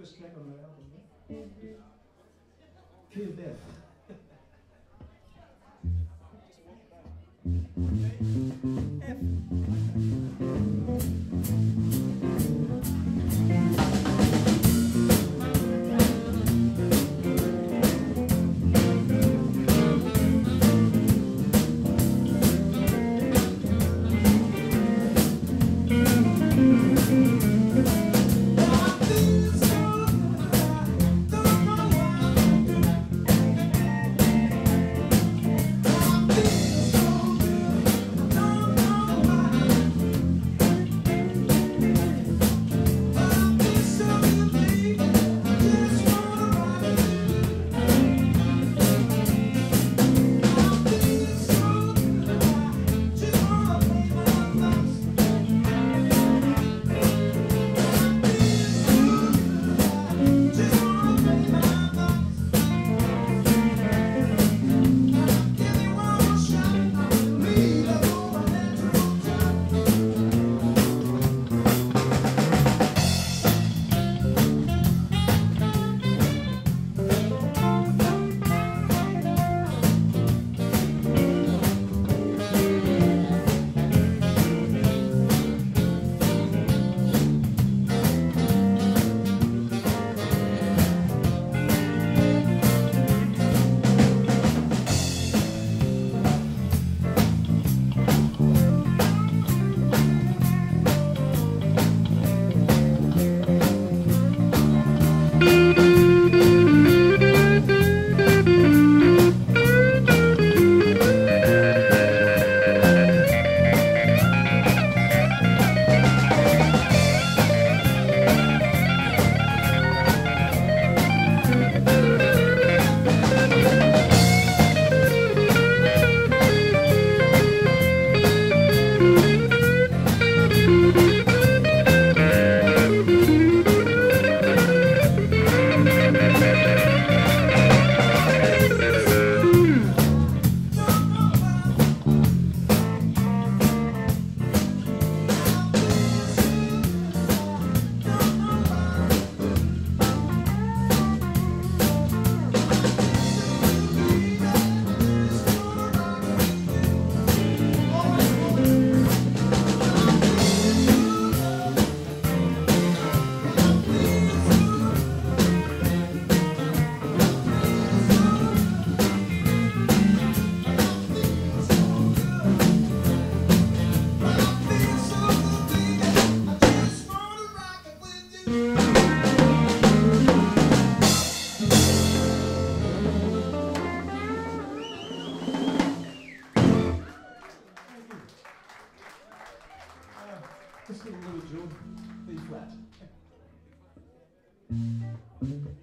first track on my album. Yeah? Mm-hmm. Key of Death. Just Thank mm -hmm. you.